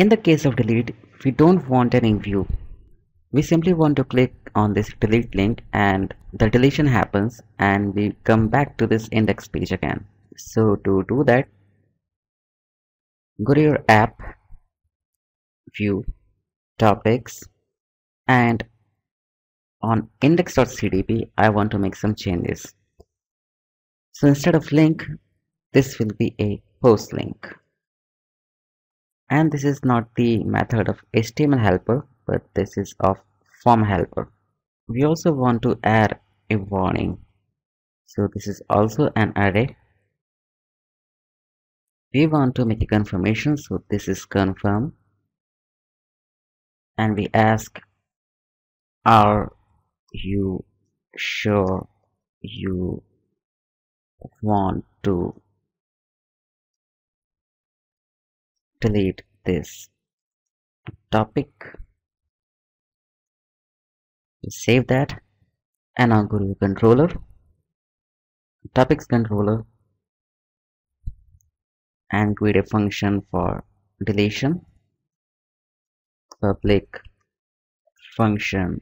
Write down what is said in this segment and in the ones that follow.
In the case of delete, we don't want any view. We simply want to click on this delete link and the deletion happens and we come back to this index page again. So to do that, go to your app, view, topics and on index.ctp I want to make some changes. So instead of link, this will be a post link. And this is not the method of HTML helper, but this is of form helper. We also want to add a warning. So this is also an array. We want to make a confirmation, so this is confirm. And we ask, are you sure you want to delete this topic. Save that. And now go to controller. Topics controller. And create a function for deletion. Public function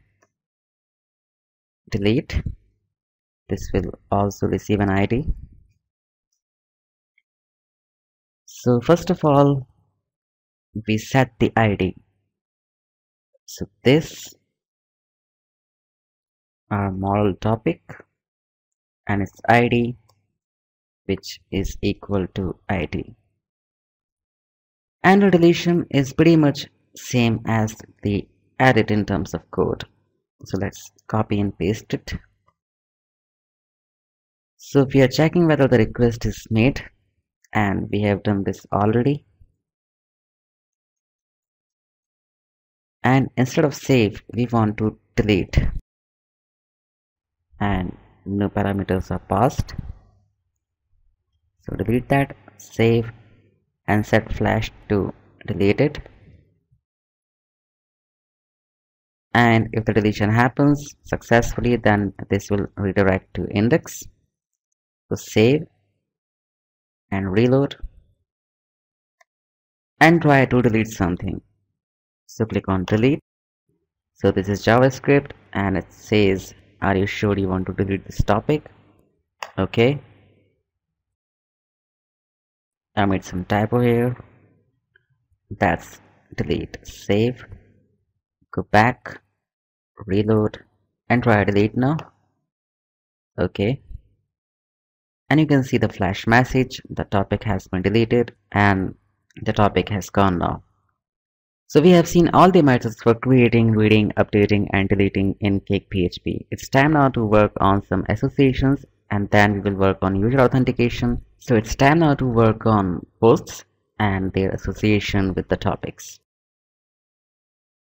delete. This will also receive an id so first of all we set the id so this our model topic and its id which is equal to id and the deletion is pretty much same as the edit in terms of code. So let's copy and paste it. So we are checking whether the request is made and we have done this already and instead of save we want to delete. And no parameters are passed. So delete that save and set flash to delete it. And if the deletion happens successfully then this will redirect to index. So save and reload. And try to delete something so click on delete. So this is javascript and it says are you sure you want to delete this topic? Okay. I made some typo here. That's delete. Save. Go back. Reload. And try delete now. Okay. And you can see the flash message. The topic has been deleted and the topic has gone now so we have seen all the methods for creating reading updating and deleting in CakePHP it's time now to work on some associations and then we will work on user authentication. So it's time now to work on posts and their association with the topics